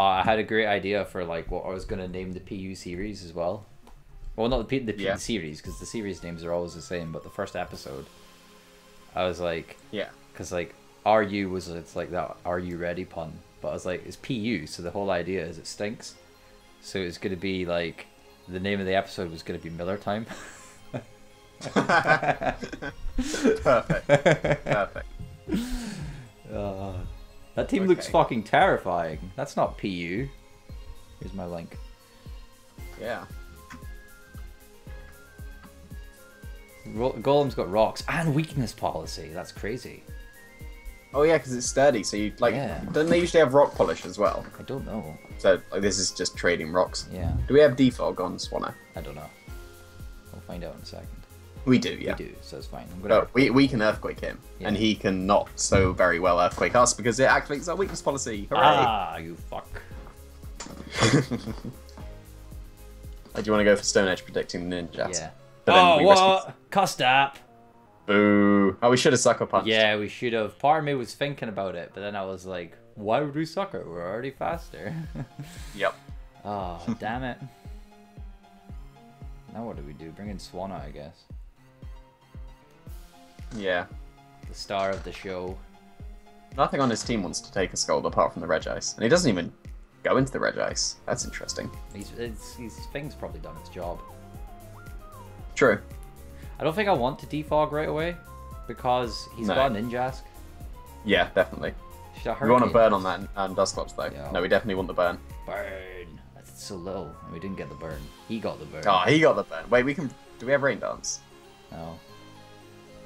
Uh, I had a great idea for like what I was gonna name the PU series as well. Well, not the P, the, P, Yeah. series because the series names are always the same. But the first episode, I was like, Yeah. because like RU was it's like that Are you ready pun, but I was like it's PU, so the whole idea is it stinks. So it's gonna be like the name of the episode was gonna be Miller Time. Perfect. Perfect. Uh, that team looks fucking terrifying. That's not PU. Here's my link. Yeah. Golem's got rocks and weakness policy. That's crazy. Oh yeah, because it's sturdy. So you like. Yeah. Don't they usually have rock polish as well? I don't know. So like this is just trading rocks. Yeah, Do we have defog on Swanna? I don't know. We'll find out in a second. We do. Yeah. We do, so it's fine. I'm gonna. No, we, we can earthquake him, Yeah. and he can not so very well earthquake us because it activates our weakness policy. Hooray! ah, you fuck. Uh, do you want to go for Stone Edge predicting the Ninjask? Yeah. But then oh, we risk- what? Cussed up. Boo! Oh, we should have sucker punched. Yeah, we should have. Part of me was thinking about it, but then I was like, why would we sucker? We're already faster. Yep. oh, damn it. Now what do we do? Bring in Swanna, I guess. Yeah. The star of the show. Nothing on his team wants to take a scald apart from the Regice, and he doesn't even go into the Regice. That's interesting. He's, it's, his thing's probably done its job. True. I don't think I want to defog right away because he's No. got Ninjask. Yeah, definitely. We want to burn on that um, Dusclops though. Yeah. No, we definitely want the burn. Burn. That's so low. And we didn't get the burn. He got the burn. Oh, he got the burn. Wait, we can. Do we have rain dance? No.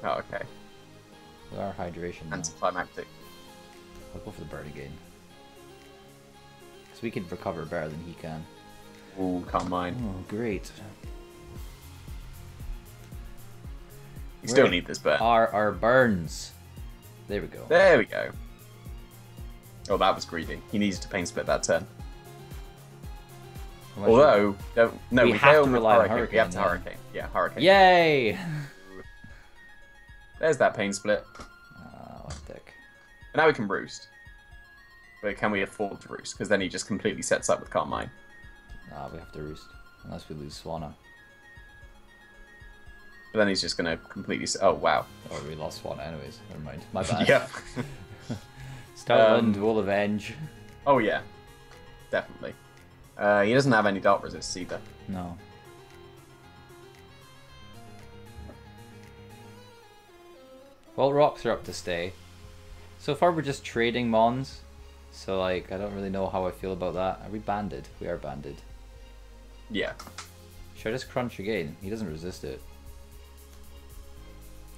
Oh, okay. We are hydration. now. Anticlimactic. I'll go for the burn again. Because we can recover better than he can. Ooh, can't mind. Oh, great. You still need this burn. Our, our burns. There we go. There we go. Oh, that was greedy. He needs to pain split that turn. Although, don't, no, We we, have to rely on hurricane. We have to Hurricane, hurricane. Yeah, hurricane. Yay! There's that pain split. Oh, what a dick. But now we can roost. But can we afford to roost? Because then he just completely sets up with Calm Mind. Nah, we have to roost. Unless we lose Swanna. But then he's just going to completely. s- Oh, wow. Oh, we lost Swanna anyways. Never mind. My bad. yeah. Stoutland Um, will avenge. Oh, yeah. Definitely. Uh, he doesn't have any dark resists either. No. Well, rocks are up to stay. So far, we're just trading mons. So, like, I don't really know how I feel about that. Are we banded? We are banded. Yeah. Should I just crunch again? He doesn't resist it.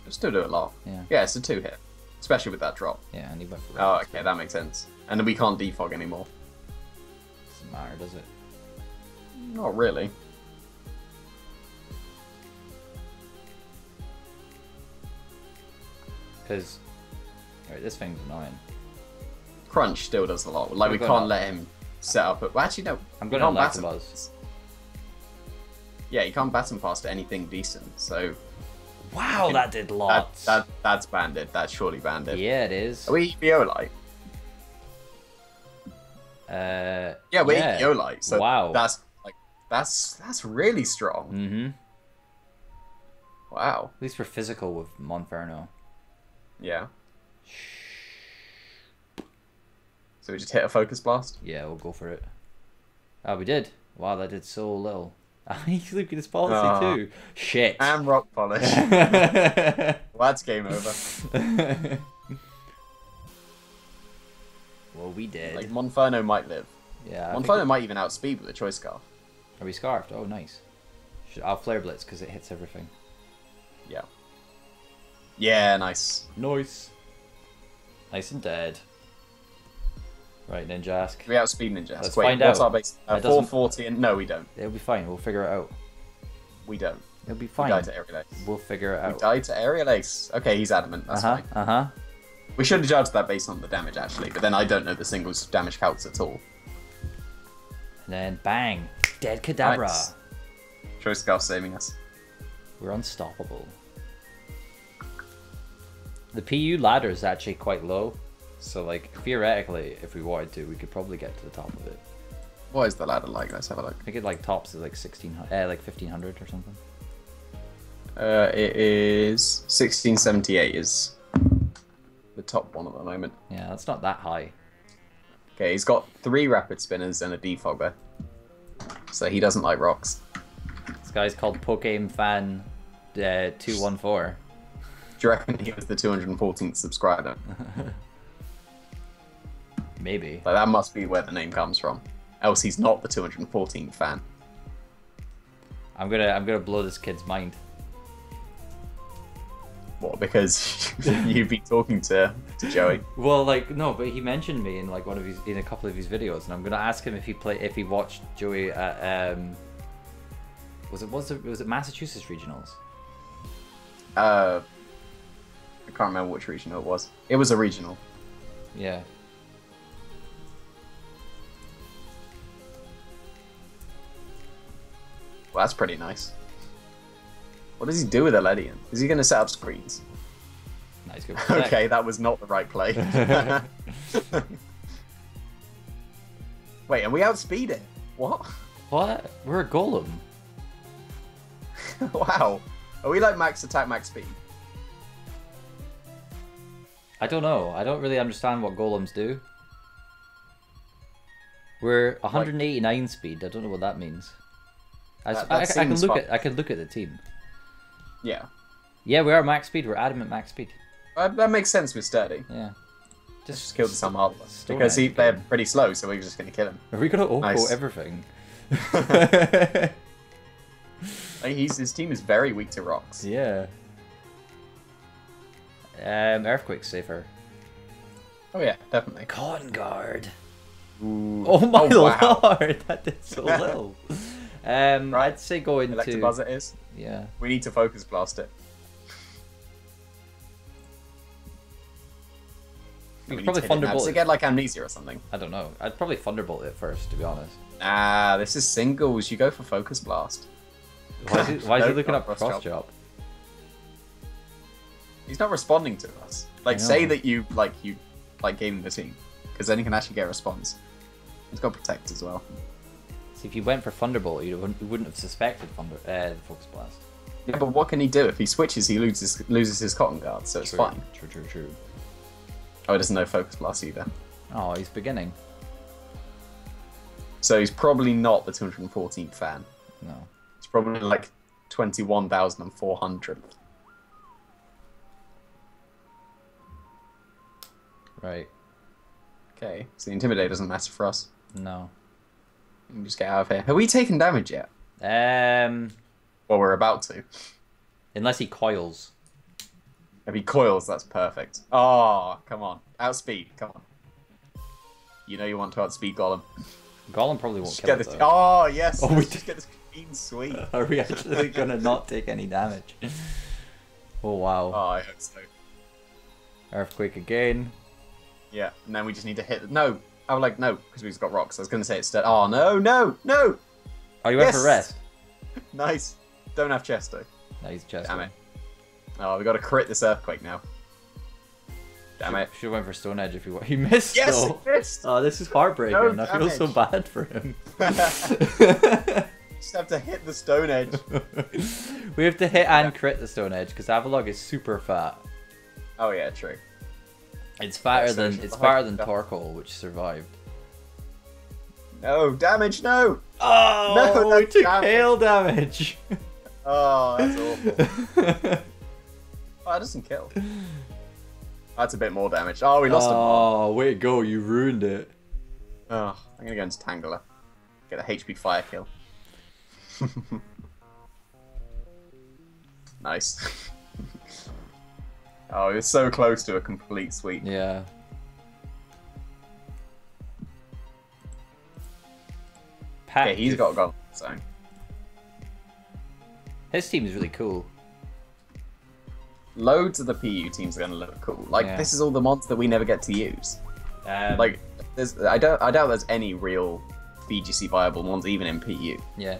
He'll still do a lot. Yeah. Yeah, it's a two hit. Especially with that drop. Yeah, and he went for Oh, okay, that makes sense. And then we can't defog anymore. Doesn't matter, does it? Not really. Because, alright, this thing's annoying. Crunch still does a lot. Like, we can't let him set up. But well, actually, no. I'm you gonna can't like bat the buzz. Yeah, you can't bat him past anything decent. So Wow, that did that, lots. that that's banded. That's surely banded. yeah, it is. Are we Eviolite? Uh, Yeah, we're yeah. Eviolite. So Wow. that's like that's that's really strong. Mm-hmm. Wow. At least we're physical with Monferno. Yeah. So we just hit a focus blast. Yeah, we'll go for it. Oh, we did. Wow, that did so little. He's looking at his policy Ah. too. Shit. And rock polish. well, well, that's game over. Well, we did. Like Monferno might live. yeah. I Monferno might even outspeed with a choice scarf. Are we scarfed? Oh, nice. Should, I'll flare blitz because it hits everything. Yeah. Yeah, nice. Nice. Nice and dead. Right, Ninjask. We outspeed Ninjask. Let's Wait, find what's out. our base? Uh, 440 and no, we don't. It'll be fine. We'll figure it out. We don't. It'll be We fine. to Aerial Ace. We'll figure it out. We died to Aerial Ace. Okay, he's adamant. That's Uh huh. fine. Uh huh. We should have judged that based on the damage actually, but then I don't know the singles damage counts at all. And then bang, dead Kadabra. Nice. Choice scarf saving us. We're unstoppable. The PU ladder is actually quite low, So like theoretically, if we wanted to, we could probably get to the top of it. What is the ladder like? Let's have a look. I think it like tops is like sixteen, uh, like fifteen hundred or something. Uh, it is 1678 is the top one at the moment. Yeah, that's not that high. Okay, he's got three rapid spinners and a defogger. So he doesn't like rocks. This guy's called Pokemon Fan uh, two one four. Do you reckon he was the 214th subscriber? Maybe. Like that must be where the name comes from. Else he's not the 214th fan. I'm gonna I'm gonna blow this kid's mind. What? Because you've been talking to, to Joey. Well, like no, but he mentioned me in like one of his in a couple of his videos, and I'm gonna ask him if he play if he watched Joey at um. Was it was it was it Massachusetts regionals? Uh, I can't remember which regional it was. It was a regional. Yeah. Well, that's pretty nice. What does he do with Eledian? Is he going to set up screens? Nice good. Okay, that was not the right play. Wait, and we outspeed it. What? What? We're a golem. wow. Are we like max attack, max speed? I don't know. I don't really understand what golems do. We're 189 speed. I don't know what that means. I, That- I- that I can look fun. at I can look at the team. Yeah. Yeah, we are max speed. We're adamant max speed. Uh, that makes sense with Sturdy. Yeah. Just, just killed some. Stone Because he, they're pretty slow, so we're just going to kill him. Are we gonna OPPO Nice. everything? Like, he's, his team is very weak to rocks. yeah. Um, earthquake's safer. Oh, yeah, definitely. Cotton Guard. Ooh. Oh my wow. lord, that did so little. Um, Right. I'd say go into Electabuzz it is. yeah. We need to focus blast it. We We could probably to hit it now. Does thunderbolt. it It. get like amnesia or something? I don't know. I'd probably thunderbolt it first, to be honest. Nah, this is singles. You go for focus blast. Why is he, why is he looking not up cross cross chop. He's not responding to us. Like, say that you like you like gave him the team, because then he can actually get a response. He's got protect as well. See, if you went for thunderbolt, you wouldn't, you wouldn't have suspected thunder uh, focus blast. Yeah, but what can he do if he switches? He loses loses his cotton guard, so it's True, fine. True, true, true. Oh, he doesn't know focus blast either. Oh, he's beginning. So he's probably not the 214th fan. No. It's probably like 21,400. Right. Okay, so the intimidate doesn't matter for us. No. We can just get out of here. Have we taken damage yet? Um, Well, we're about to. unless he coils. If he coils, that's perfect. Oh, come on. Outspeed, come on. You know you want to outspeed Golem. Golem probably won't Just kill get it this. though. Oh, yes. Oh, we just get this clean sweep. Are we actually gonna not take any damage? Oh wow. Oh, I hope so. Earthquake again. Yeah, and then we just need to hit. No, I was like, no, because we've got rocks. I was going to say it's dead. Oh, no, no, no. Oh, you went Yes! for rest. Nice. Don't have Chesto. No, he's chest. Damn it. Oh, we got to crit this earthquake now. Damn it. Should have went for Stone Edge if you want. He missed Yes, though. it missed. Oh, this is heartbreaking. No I feel so bad for him. Just have to hit the stone edge. we have to hit and crit the Stone Edge because Avalugg is super fat. Oh yeah, true. It's fatter so than it's the fatter than Torkoal, which survived. No damage, no. Oh, No, we that's took damage. hail damage. Oh, that's awful. Oh, that doesn't kill. That's a bit more damage. Oh, we lost him. oh, way to go! You ruined it. Oh, I'm gonna go into Tangela. Get a HP fire kill. nice. Oh, it's so close to a complete sweep. Yeah. Okay, he's got gone. So his team is really cool. loads of the PU teams are gonna look cool. Like Yeah. this is all the mods that we never get to use. Um, Like there's, I don't, I doubt there's any real VGC viable ones even in PU. yeah.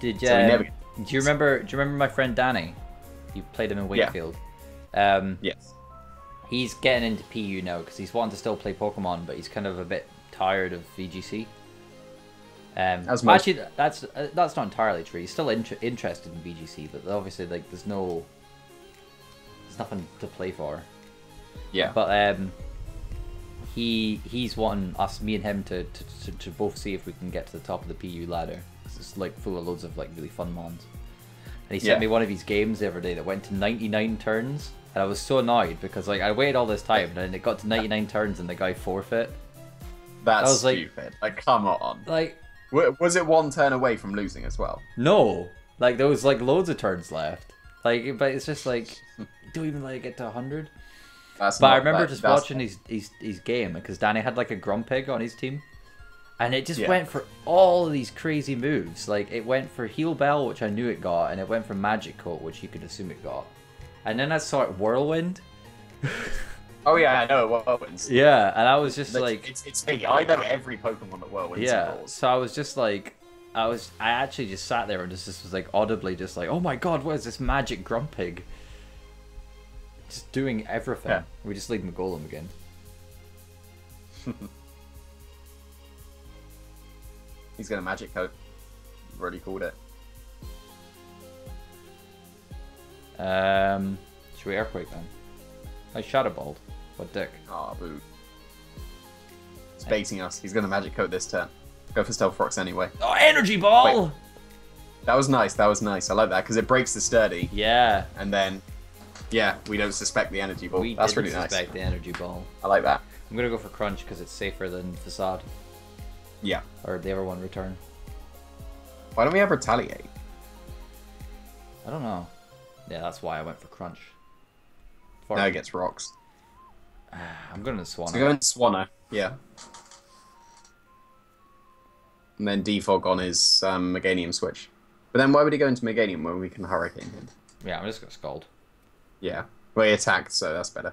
Did So um, never- do you remember? Do you remember my friend Danny? You played him in Yeah. Um, Yes. he's getting into PU now because he's wanting to still play Pokemon, but he's kind of a bit tired of VGC. Um, As most- actually, that's uh, that's not entirely true. He's still inter- interested in VGC, but obviously, like, there's no, there's nothing to play for. Yeah. But um, he he's wanting us, me and him, to, to, to, to both see if we can get to the top of the PU ladder. 'Cause it's like full of loads of like really fun mons. And he sent Yeah. me one of his games the other day that went to 99 turns, and I was so annoyed because like I waited all this time and it got to 99 turns and the guy forfeit. That's I was stupid. Like, come on. Like W- Was it one turn away from losing as well? no, like there was like loads of turns left. Like, but it's just like don't even let it get to 100. That's But I remember that- just watching his, his his game because Danny had like a Grumpig on his team, and it just Yeah. went for all of these crazy moves. Like it went for Heal Bell, which I knew it got, and it went for Magic Coat, which you could assume it got. And then I saw it Whirlwind. Oh yeah, I know whirlwinds. Yeah, and I was just Like, like, it's, it's me. I know every Pokemon that whirlwinds yeah. involves. So I was just like, I was, I actually just sat there and just, just was like audibly just like, oh my god, what is this Magic Grumpig? Just doing everything. Yeah. We just leave him Golem again. He's gonna magic coat. Already called it. Um, should we earthquake then? I Shadow Ball. What dick? Ah, boo. It's baiting us. He's gonna magic coat this turn. Go for Stealth Rocks anyway. Oh, Energy Ball! Wait. That was nice. That was nice. I like that because it breaks the sturdy, Yeah, and then, yeah, we don't suspect the energy ball. we That's really nice. suspect the Energy Ball. I like that. I'm gonna go for Crunch because it's safer than Facade Yeah. or the other one Return. Why don't we have retaliate? I don't know. Yeah, that's why I went for Crunch. Now it gets rocks. I'm going to Swan. So go into Swanna. Yeah. And then defog on his um, Meganium switch. But then why would he go into Meganium when we can Hurricane him? Yeah, I'm just gonna Scald. Yeah. Well, he attacked, so that's better.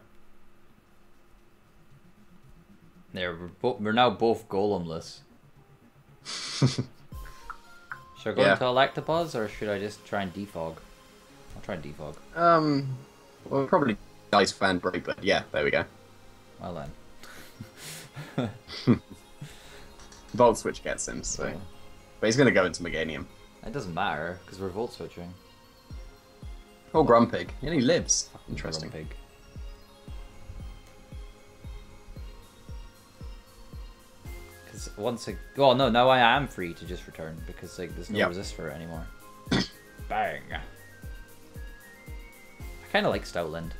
There, we're, bo- we're now both golemless. Should I go Yeah. into Electabuzz or should I just try and defog? I'll try and defog. Um, well, probably Dice Fan Break, but yeah, there we go. Well then. Volt Switch gets him, so. But he's going to go into Meganium. It doesn't matter because we're volt switching. Or Grumpig. And he lives. Interesting. Pig. Because once I, well, no, now I am free to just return because like there's no Yep. resist for it anymore. Bang. I kind of like Stoutland.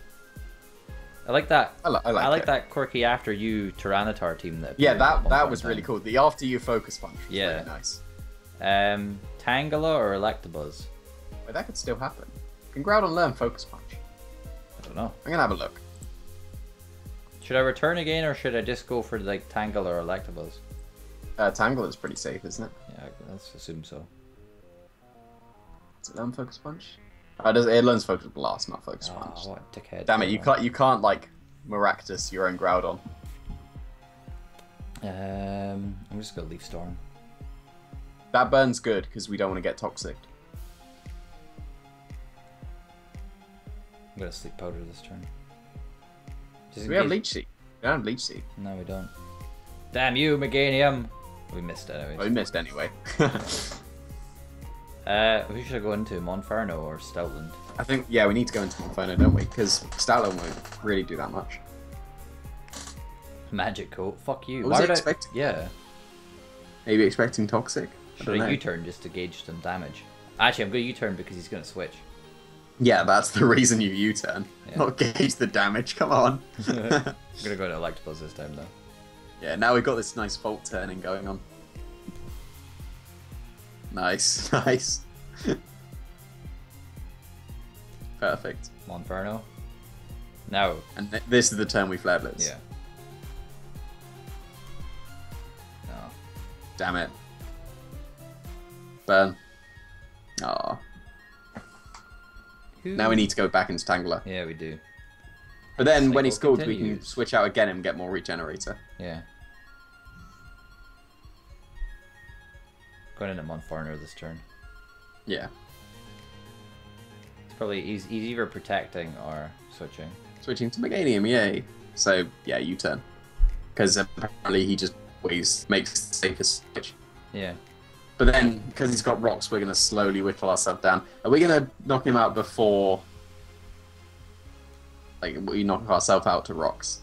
I like that. I, li- I like, I like that quirky after you Tyranitar team that. Yeah, that that was in really cool. The after you focus punch was Yeah. really nice. Um, Tangela or Electabuzz? But that could still happen. Can Groudon learn focus punch? I don't know. I'm gonna have a look. Should I return again or should I just go for like Tangela or Electabuzz? Uh, Tangle is pretty safe, isn't it? Yeah, let's assume so. Does it learn focus punch? Oh, it, does, it learns focus blast, not focus Oh, punch. what a dickhead. Damn it, you can't you can't like Maractus your own Groudon. Um, I'm just gonna Leaf Storm. That burns good because we don't want to get toxic. I'm gonna sleep powder this turn. Just we have Leech Seed? We don't have Leech Seed. No, we don't. Damn you, Meganium! We missed it Well, we missed anyway. Uh, who should I go into? Monferno or Stoutland? I think yeah, we need to go into Monferno, don't we? Because Stoutland won't really do that much. Magic Coat. Fuck you. What was Why he would I- expecting? Yeah. Maybe expecting toxic. I Should I. U-turn just to gauge some damage? Actually, I'm gonna U-turn because he's gonna switch. Yeah, that's the reason you U-turn. Yeah. Not gauge the damage. Come on. I'm gonna go to Electabuzz this time though. yeah, now we've got this nice volt turning going on. Nice, nice. Perfect. Monferno. No. And th- this is the turn we flare blitz. Yeah. No. Damn it. Burn. Aw. Now we need to go back into Tangela. Yeah, we do. But then when he scalds, we can switch out again and get more regenerator. Yeah. Going into Monferno this turn. Yeah. It's probably he's, he's either protecting or switching. Switching to Meganium, yay. So, yeah, U turn. Because apparently he just always makes the safest switch. Yeah. But then, because he's got rocks, we're going to slowly whittle ourselves down. Are we going to knock him out before. Like, we knock ourselves out to rocks?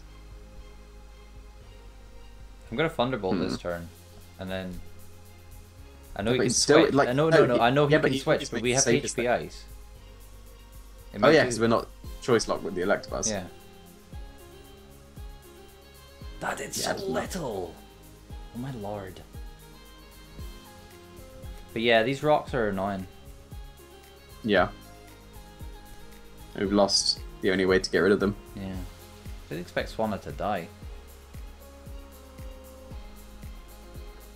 I'm gonna Thunderbolt this Hmm. turn, and then. I know But he can he's still, switch. like- I know, no, no, no. I know he yeah, but can he switch, but we have the safest ice. It Oh, yeah, because we're not choice locked with the Electabuzz. Yeah. That did Yeah, so it's not- little. Oh my lord. But yeah, these rocks are annoying. Yeah. We've lost the only way to get rid of them. Yeah. Didn't expect Swanna to die.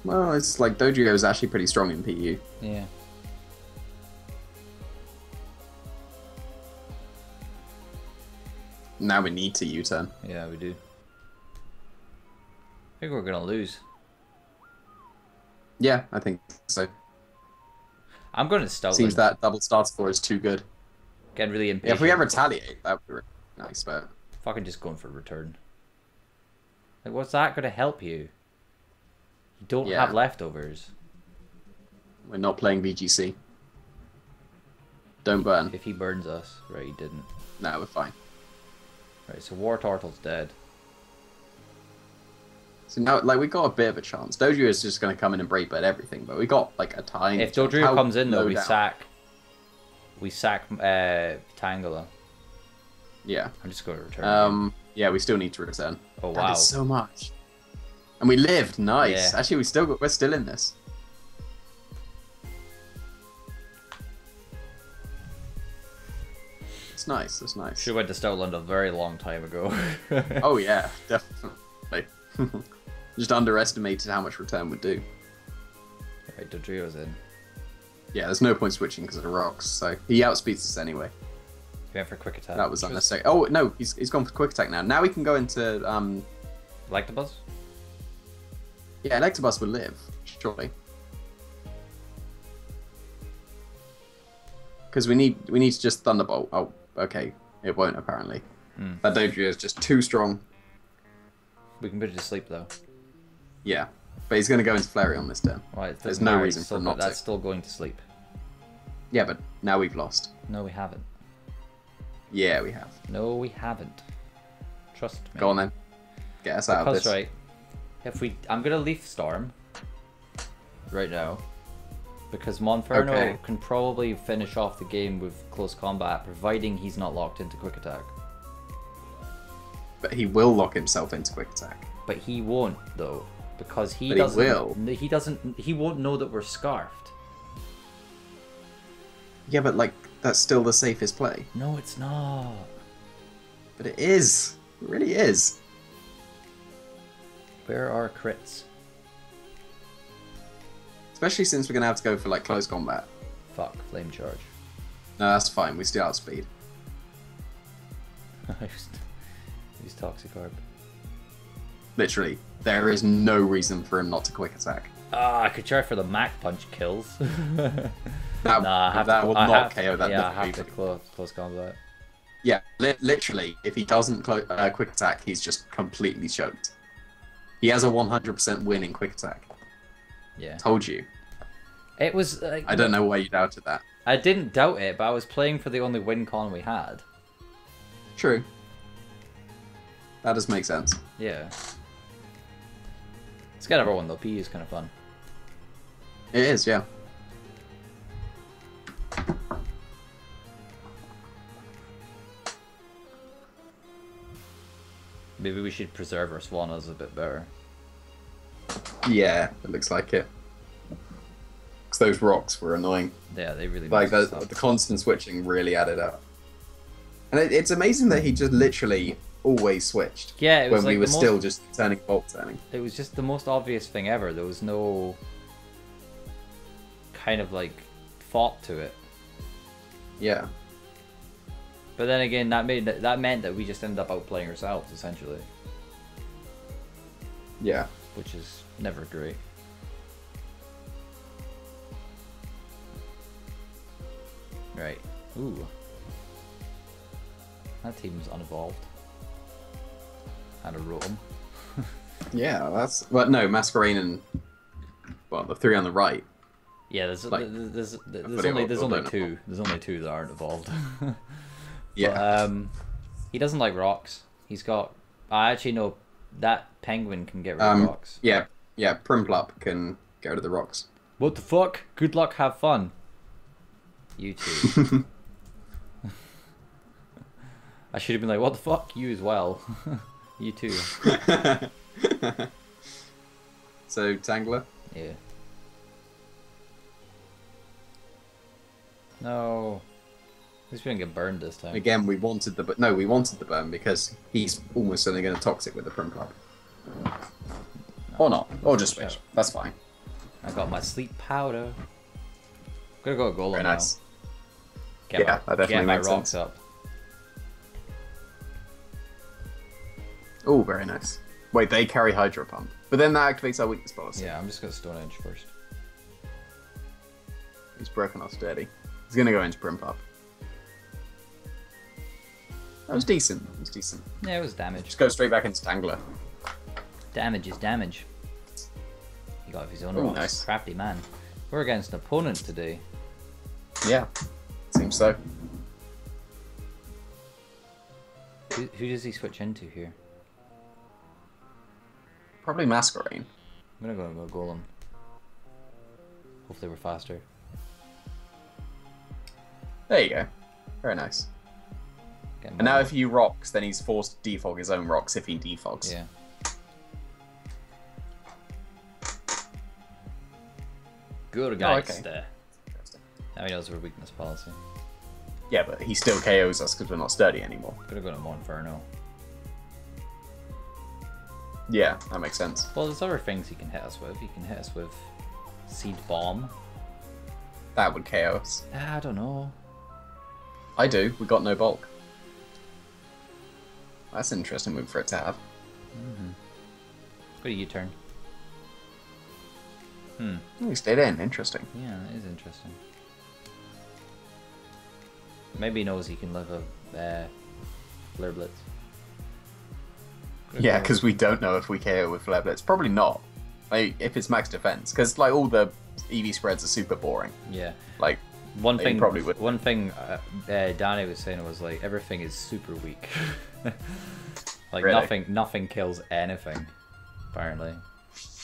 Well, it's like Dodrio is actually pretty strong in PU. Yeah. Now we need to U-turn. Yeah, we do. I think we're gonna lose. Yeah, I think so. I'm going to Stoutland. Seems that double star score is too good. Getting really Yeah, if we ever retaliate, that would be really nice, but Fucking just going for return. Like, what's that going to help you? You don't Yeah. have leftovers. we're not playing VGC. Don't burn. If he burns us, right? He didn't. No, we're fine. Right, so War Turtle's dead. So now, like, we got a bit of a chance. Dodrio is just going to come in and brave bird everything, but we got, like, a tiny If chance. Dodrio How comes in though, we down? sack. We sack uh, Tangela. Yeah. I'm just going to return. Um, yeah, we still need to return. oh That wow! is so much. And we lived. Nice. Yeah. Actually, we still got, we're still in this. It's nice. It's nice. Should have went to Stoutland a very long time ago. Oh yeah, definitely. Just underestimated how much return would do. Right, Dodrio's in. Yeah, there's no point switching because of the rocks, so he outspeeds us anyway. He went for quick attack. That was unnecessary. Oh no, he's he's gone for quick attack now. Now we can go into um Electabuzz? Yeah, Electabuzz will live surely. Because we need we need to just Thunderbolt. Oh, okay, it won't apparently. Hmm. That Dodrio is just too strong. We can put it to sleep though. Yeah, but he's going to go into Flareon this turn. Right, There's no reason it's for still, not That's to. still going to sleep. Yeah, but now we've lost. No, we haven't. Yeah, we have. No, we haven't. Trust me. Go on then, get us out of this. right, if we, I'm gonna leaf storm. Right now, because Monferno Okay. can probably finish off the game with close combat, providing he's not locked into quick attack. But he will lock himself into quick attack. But he won't though, because he But doesn't. He will. He doesn't. He won't know that we're scarfed. Yeah, but like that's still the safest play. No, it's not. But it is. It really is. Where are crits? Especially since we're gonna have to go for like close combat. Fuck, flame charge. No, that's fine. We still outspeed. Use toxic orb. Literally, there is no reason for him not to quick attack. Ah, I could try for the Mach punch kills. That, nah, I have that to, will I not have, KO that. Yeah, I have to close, close combat. Yeah, li- literally, if he doesn't clo- uh, quick attack, he's just completely choked. He has a 100% win in quick attack. Yeah. Told you. It was. Like, I don't know why you doubted that. I didn't doubt it, but I was playing for the only win con we had. True. That does make sense. Yeah. Let's get another one though. PE is kind of fun. It is, yeah. Maybe we should preserve our Swannas a bit better. Yeah, it looks like it. Because those rocks were annoying. Yeah, they really Like the, the constant switching really added up. And it, it's amazing that he just literally always switched Yeah, it was when like we were most- still just turning bolt turning. It was just the most obvious thing ever. There was no kind of like thought to it. Yeah. But then again, that made that meant that we just ended up outplaying ourselves essentially, Yeah. which is never great. Right. Ooh. That team's unevolved. and a Rotom. Yeah, that's. But no, Masquerain and. Well, the three on the right. Yeah, there's Like, there's there's, there's only there's only two there's only two that aren't evolved. Yeah. But, um, he doesn't like rocks. He's got. I actually know that penguin can get rid um. of rocks. Yeah. Yeah. Prinplup can go to the rocks. What the fuck? Good luck, have fun. You too. I should have been like, what the fuck? You as well. you too. so Tangela. Yeah. No. At least we didn't get burned this time. Again, we wanted the but no, we wanted the burn because he's almost certainly going to toxic with the Prinplup. Or not, or just switch. That's fine. I got my sleep powder. I'm Gonna go Golem Very now. nice. Get Yeah, my, that definitely get my makes rocks sense. up. Oh, very nice. Wait, they carry Hydro Pump, but then that activates our weakness policy. Yeah, I'm just gonna Stone Edge first. He's broken off steady. He's going to go into Prinplup. That was decent. That was decent. Yeah, it was damage. Just go straight back into Tangela. Damage is damage. He got his own Ooh, rocks. nice. Crafty man. We're against an opponent today. Yeah, seems so. Who, who does he switch into here? Probably Masquerain. I'm gonna go and go Golem. Hopefully we're faster. There you go. Very nice. Get And now if he rocks, then he's forced to defog his own rocks if he defogs. Yeah. Good Oh, okay. gangster. Now he knows our weakness policy. Yeah, but he still KOs us because we're not sturdy anymore. Gonna go to Monferno. Yeah, that makes sense. Well, there's other things he can hit us with. He can hit us with Seed Bomb. That would KO us. Ah, I don't know. I do. We got no bulk. That's an interesting move for it to have. Go to U-turn. Hmm. Oh, he stayed in. Interesting. Yeah, that is interesting. Maybe he knows he can live a uh, Flare Blitz. Gonna Yeah, because we don't know if we KO with Flare Blitz. Probably not. Like, if it's max defense. Because, like, all the EV spreads are super boring. yeah. Like, One thing, probably would. one thing uh, uh, Danny was saying was like everything is super weak. like Really? nothing, nothing kills anything. Apparently.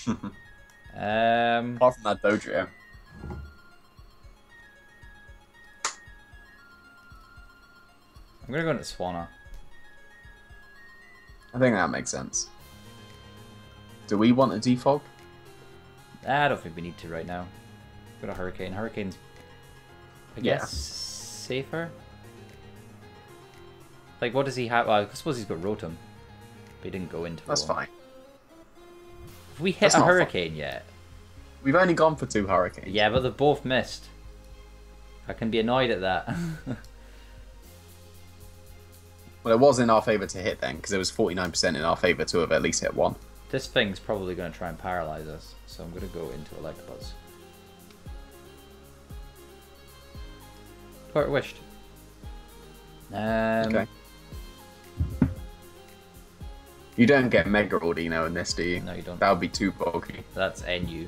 um, apart from that Dodrio. I'm gonna go into Swanna. I think that makes sense. Do we want a defog? I don't think we need to right now. Go to Hurricane. Hurricane's, I Yeah. guess, safer. Like, what does he have? Well, I suppose he's got Rotom. But he didn't go into That's one. fine. Have we hit That's a not fun. Hurricane yet? We've only gone for two Hurricanes. Yeah, but they've both missed. I can be annoyed at that. Well, it was in our favour to hit then, because it was 49% in our favour to have at least hit one. this thing's probably going to try and paralyze us, so I'm going to go into Electabuzz. What wished. Um, Okay. You don't get Mega Audino in this, do you? No, you don't. That would be too bulky. That's NU.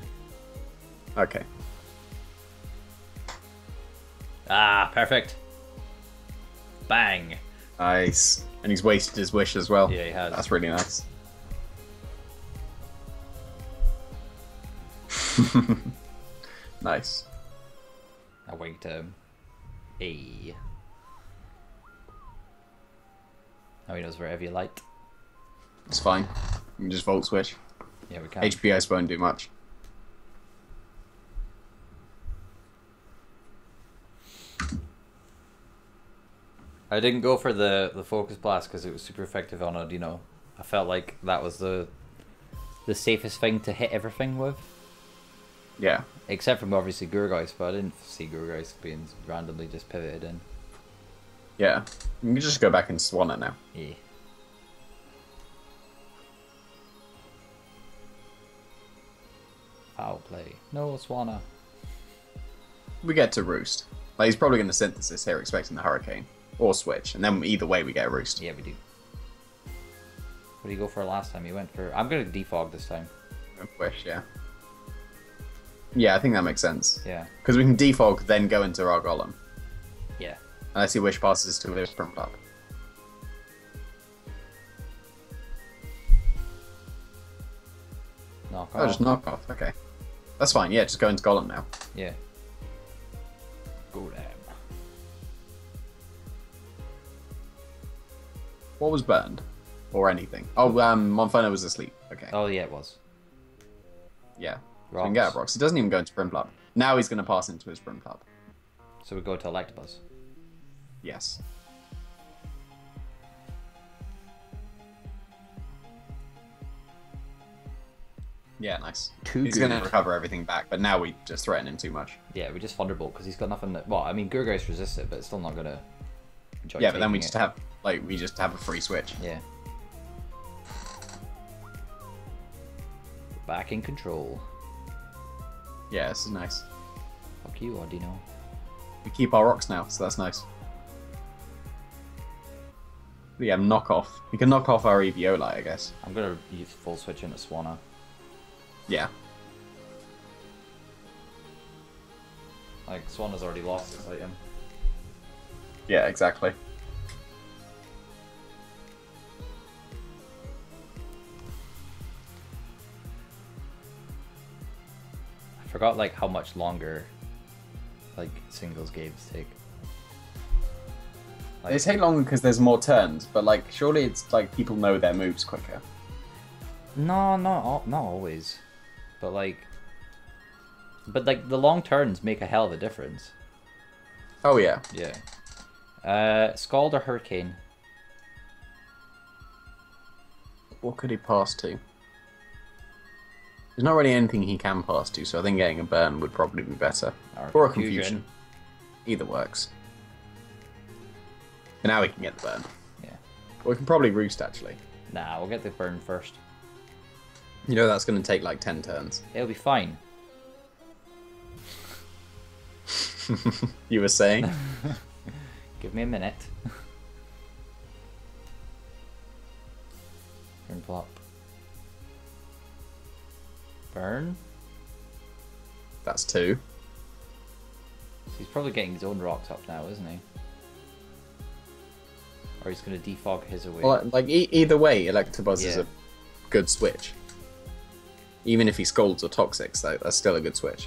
Okay. Ah, perfect. Bang. Nice. And he's wasted his wish as well. Yeah, he has. That's really nice. nice. I winked at him. A. Now he knows where you light. It's fine. You can just Volt Switch. Yeah, we can. HPS won't do much. I didn't go for the the focus blast because it was super effective on it. You know, I felt like that was the the safest thing to hit everything with, Yeah. except from obviously Gourgeist. But I didn't see Gourgeist being randomly just pivoted in. Yeah. You can just go back and swan it now. Yeah. Foul play. No Swanna. We get to Roost. Like, he's probably going to synthesis here, expecting the Hurricane. Or Switch. And then either way, we get a Roost. Yeah, we do. What What did he go for last time? He went for. I'm gonna defog this time. Wish, yeah. Yeah, I think that makes sense. Yeah. Because we can defog, then go into our golem. Yeah. Unless he wish passes to his sprint up. Knock off. Oh, just knock off. Okay. That's fine. Yeah, just go into golem now. Yeah. Go down. What was burned? Or anything? Oh, um, Monferno was asleep. Okay. Oh yeah, it was. Yeah. So we can get a Brox. He doesn't even go into Sprint Club. Now he's going to pass into his Sprint Club. So we go to Electabuzz. Yes. Yeah, nice. Too he's going to recover everything back, but now we just threaten him too much. Yeah, we just Thunderbolt because he's got nothing that. Well, I mean, Gurgos resist it, but it's still not gonna. yeah, but then we taking just it. have like we just have a free switch. Yeah. Back in control. Yeah, this is nice. Fuck you, Audino. We keep our rocks now, so that's nice. Yeah, knock off. We can knock off our Eviolite, I guess. I'm gonna use volt switch into Swanna. Yeah. Like Swanna's already lost its item. Yeah, exactly. Forgot like how much longer like singles games take. Like, They take longer because there's more turns, but like surely it's like people know their moves quicker. No, not not always, but like, but like the long turns make a hell of a difference. Oh yeah. Yeah. Uh, Scald or Hurricane? What could he pass to? There's not really anything he can pass to, so I think getting a burn would probably be better. Or Or a confusion. Either works. And now we can get the burn. Yeah. Or we can probably roost actually. Nah, we'll get the burn first. You know that's going to take like 10 turns. It'll be fine. You were saying? Give me a minute. Burn plop. Burn? that's two. He's probably getting his own rocks up now, isn't he? Or he's gonna defog his away. Well, like e- either way, Electabuzz is a good switch. Even if he scalds or toxics, though, that's still a good switch.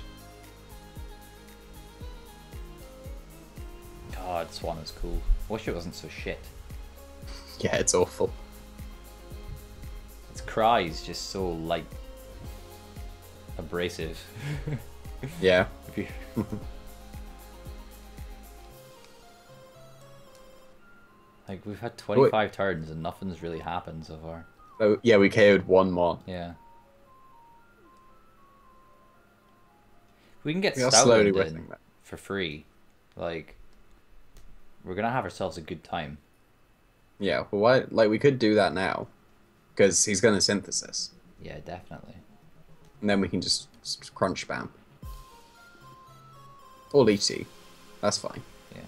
God, Swan is cool. Wish it wasn't so shit. Yeah, it's awful. Its cry is just so like abrasive. Yeah. Like we've had 25 turns and nothing's really happened so far. Oh, yeah, we KO'd one more. Yeah. We can get We slowly Stoutland in that. for free. Like, we're gonna have ourselves a good time. Yeah, well, why? Like, we could do that now. Because he's going to synthesis. Yeah, definitely. And then we can just crunch spam. Or leech seed. That's fine. Yeah.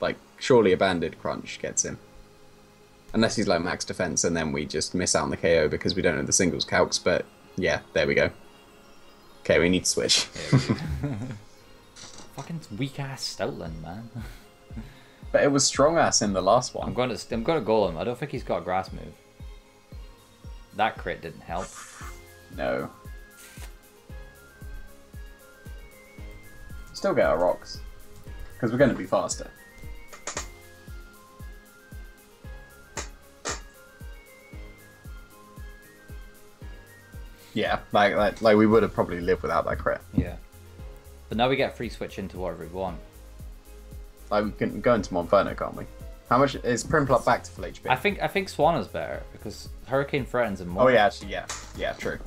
Like, surely a banded crunch gets him. Unless he's like max defense, and then we just miss out on the KO because we don't know the singles calcs. But yeah, there we go. Okay, we need to switch. Yeah, we do. Fucking weak ass Stoutland, man. but it was strong ass in the last one. I'm going to I'm going to golem. I don't think he's got a grass move. That crit didn't help. No. Still get our rocks. Because we're going to be faster. Yeah, like, like like we would have probably lived without that crit. Yeah. But now we get a free switch into whatever we want. Like we can go into Monferno, can't we? How much is Prinplup back to full HP? I think I think Swan is better because Hurricane threatens him more. oh yeah, actually, yeah, yeah, true.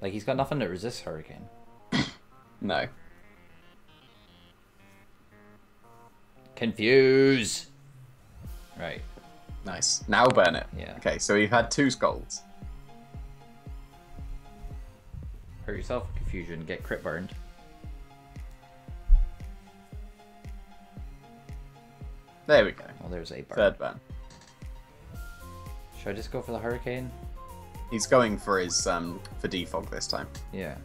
Like he's got nothing that resists Hurricane. No, Confuse. Right. nice. Now burn it. Yeah. Okay, so we've had two scalds. Hurt yourself. Confusion. Get crit burned. There we go. Oh, there's a. Third burn. Should I just go for the hurricane? He's going for his um for defog this time. Yeah.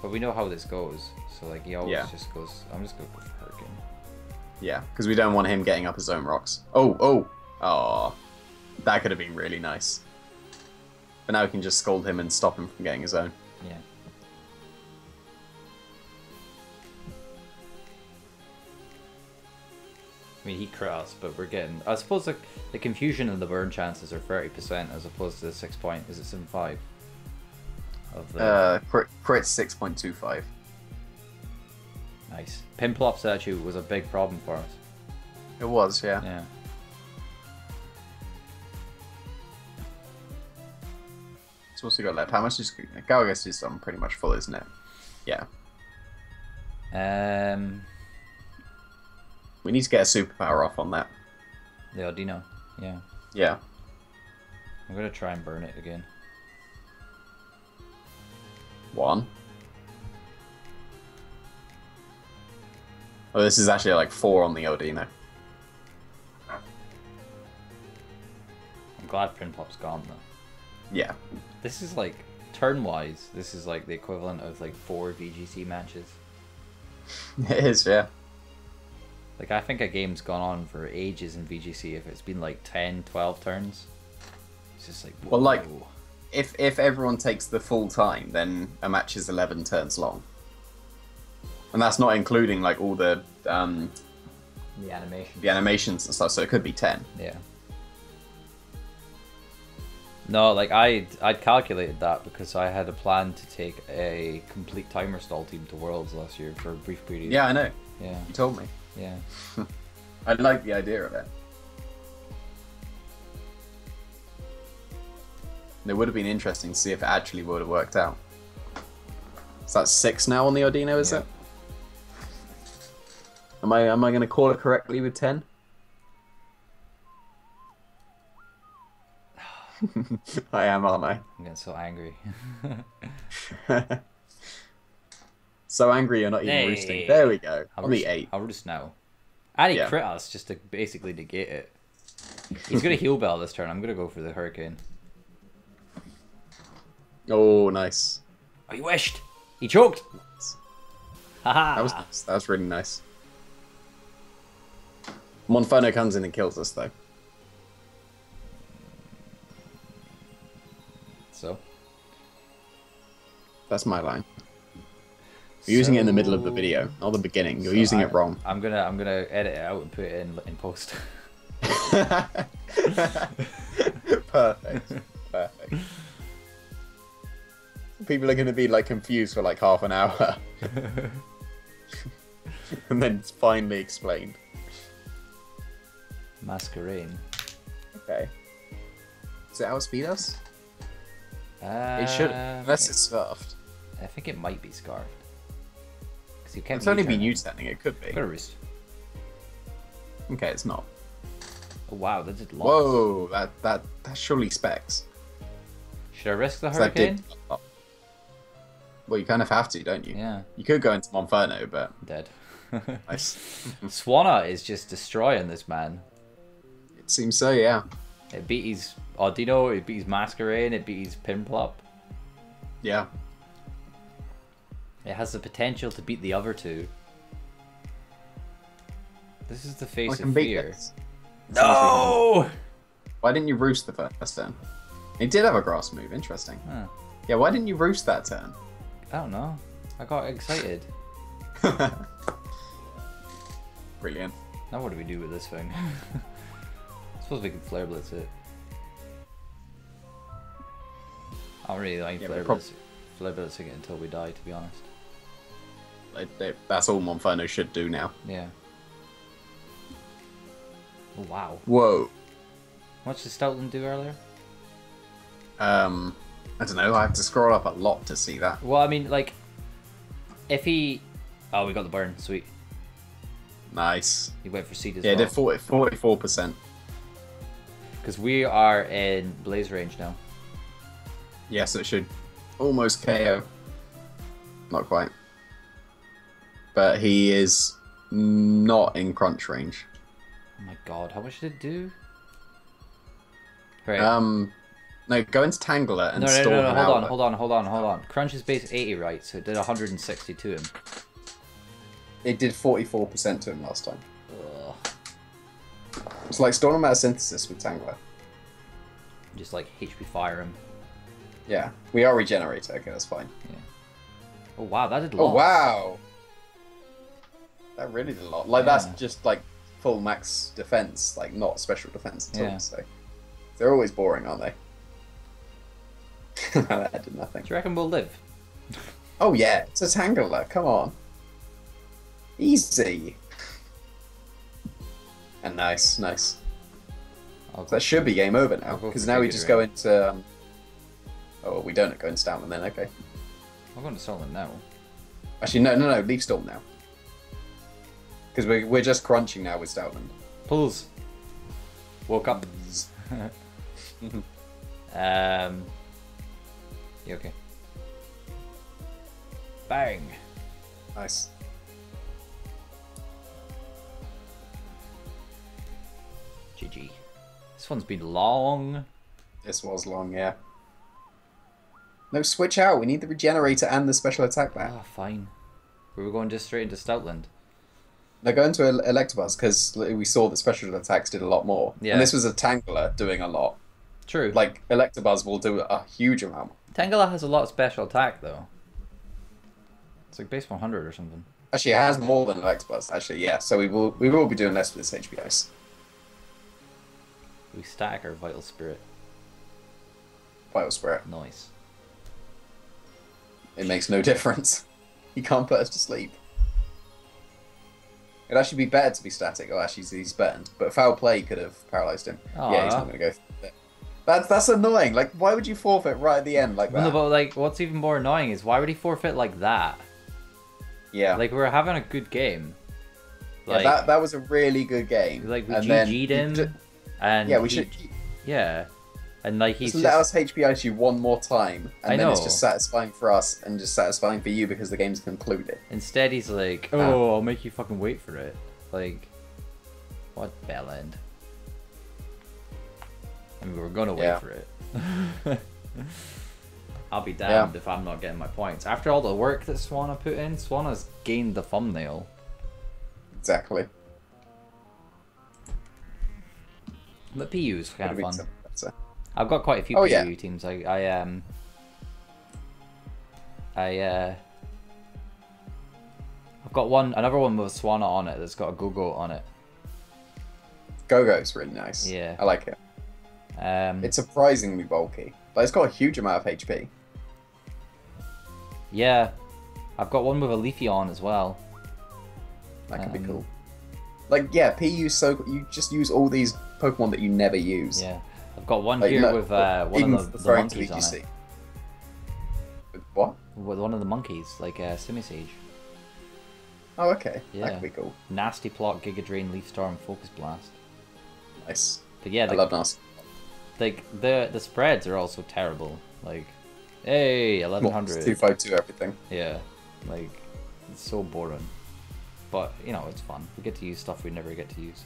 But we know how this goes, so like he always Yeah. just goes. I'm just gonna go for hurricane. Yeah, because we don't want him getting up his own rocks. Oh, oh, oh, that could have been really nice. But now we can just scald him and stop him from getting his own. Yeah. I mean, he crit us, but we're getting. I suppose the, the confusion and the burn chances are 30% as opposed to the 6 point. Is it 7 5? Of the. Uh, crit, crit six point two five. nice. Prinplup statue was a big problem for us. It was, yeah. Yeah. It's he got left? How much is Gourgeist is um, pretty much full, isn't it? Yeah. Um. We need to get a superpower off on that. The Audino. Yeah. Yeah. I'm gonna try and burn it again. One. Oh, this is actually like four on the Audino. I'm glad Prinplup's gone though. Yeah. This is like turn wise. This is like the equivalent of like four VGC matches. It is, yeah. Like I think a game's gone on for ages in VGC if it's been like 10, 12 turns. It's just like Well, like- If if everyone takes the full time, then a match is eleven turns long. And that's not including like all the um, the animation. the animations and stuff, so it could be ten. Yeah. No, like I I'd calculated that because I had a plan to take a complete timer stall team to Worlds last year for a brief period. Yeah, I know. Yeah. You told me. Yeah. I like the idea of it. It would have been interesting to see if it actually would have worked out. So that's six now on the Audino, is Yeah. it? Am I am I going to call it correctly with ten? I am, aren't I? I'm getting so angry. so angry you're not even Hey. roosting. There we go. I'll on the roost- eight. I'll roost now. And he Yeah. crit us just to basically negate it. He's gonna heal bell this turn. I'm gonna go for the hurricane. Oh, nice. Oh, he wished. He choked. Haha. That was nice. That was really nice. Monferno comes in and kills us though. so. That's my line. You're using it in the middle of the video, not the beginning. You're So using I- it wrong. I'm gonna I'm gonna edit it out and put it in in post. Perfect. Perfect. People are going to be like confused for like half an hour, and then it's finally explained. Masquerain. Okay. Does it outspeed us? Uh, It should, unless it's scarfed. I think it might be scarfed. Because you can't. It's only been used turning. It could be. Got a roost. Okay, it's not. Oh wow, that did lots. Whoa, that that that surely specs. Should I risk the hurricane? did- Well, you kind of have to, don't you? Yeah, You could go into Monferno, but dead. nice. Swanna is just destroying this man. it seems so, yeah. It beat his oh, Audino, it beat his Masquerain, it beat his Prinplup. Yeah. It has the potential to beat the other two. This is the I face can of beat fear. this. No! Why didn't you roost the first turn? It did have a grass move. Interesting. Huh. Yeah, why didn't you roost that turn? I don't know. I got excited. Brilliant. Now what do we do with this thing? I suppose we can flare blitz it. I don't really like Yeah, flare blitz, flare blitzing it until we die, to be honest. That's all Monferno should do now. Yeah. Oh, wow. Whoa. What did Stoutland do earlier? Um, I don't know. I have to scroll up a lot to see that. Well, I mean, like, if he. Oh, we got the burn. Sweet. Nice. He went for seed as Yeah, well. did 44%. Because we are in blaze range now. Yes, it should almost KO. Not quite. But he is not in crunch range. Oh my god, how much did it do? Right. Um, no, go into Tangela and no, no, store no, no, an hold on, hold on, hold on, hold on. Crunch is base 80, right? So it did 160 to him. It did 44% to him last time. Ugh. It's like Storm of Synthesis with Tangela. Just like HP fire him. Yeah, we are Regenerator. Okay, that's fine. Yeah. Oh wow, that did a Oh lot. wow, that really did a lot. Like Yeah. that's just like full max defense, like not special defense at Yeah. all. So they're always boring, aren't they? that did nothing. Do you reckon we'll live? Oh yeah, it's a Tangela. Come on, easy. And nice, nice. I'll That should be game over now because now we just go into. Um... Oh, we don't go into Stoutland then. Okay. I'm going to Solomon now. Actually, no, no, no. Leaf Storm now. Because we're, we're just crunching now with Stoutland. Pulls. Woke up. um. You okay? Bang. Nice. GG. This one's been long. This was long, yeah. No, switch out. We need the regenerator and the special attack back. Ah, fine. We were going just straight into Stoutland. Now go into El- Electabuzz because we saw that special attacks did a lot more. Yeah. And this was a Tangela doing a lot. True. Like Electabuzz will do a huge amount. Tangela has a lot of special attack though. It's like base 100 or something. Actually, it has more than Electabuzz. Actually, yeah. So we will we will be doing less with this HP ice. We stack our vital spirit. Vital Spirit. Nice. It makes no difference. He can't put us to sleep. It'd actually be better to be static. Oh, actually, he's burned. But foul play could have paralyzed him. Yeah, he's not going to go. That's, that's annoying. Like, why would you forfeit right at the end like that? No, but like, what's even more annoying is why would he forfeit like that? yeah. Like, we were having a good game. yeah, that, that was a really good game. like we and GG'd him, d- and yeah, we he- should Yeah, and like he's just just, let us HP ice you one more time, and I then it's just satisfying for us and just satisfying for you because the game's concluded. instead he's like, oh, ah, I'll make you fucking wait for it. Like, what bell end? I mean, we're gonna wait Yeah. for it. I'll be damned if I'm not getting my points. After all the work that Swanna put in, Swanna's gained the thumbnail. Exactly. But PU's kind of fun. something better. I've got quite a few Oh, PU yeah. teams. I, I um, I uh, I've got one, another one with a Swanna on it that's got a Go-Go on it. Go-Go's really nice. Yeah. I like it. Um, It's surprisingly bulky, but it's got a huge amount of HP. yeah, I've got one with a Leafy on as well. That could Um, be cool. Like, yeah, PU so you just use all these Pokemon that you never use. Yeah, got one Like, here no, with uh, one of the, the monkeys on it. What? With one of the monkeys, like uh, Simisage. Oh, okay. That Yeah. could be cool. Nasty Plot, Giga Drain, Leaf Storm, Focus Blast. Nice. But yeah, I love Nasty. like the the spreads are also terrible. Like, hey, eleven hundred. Two five two everything. Yeah, like it's so boring. But you know, it's fun. We get to use stuff we never get to use.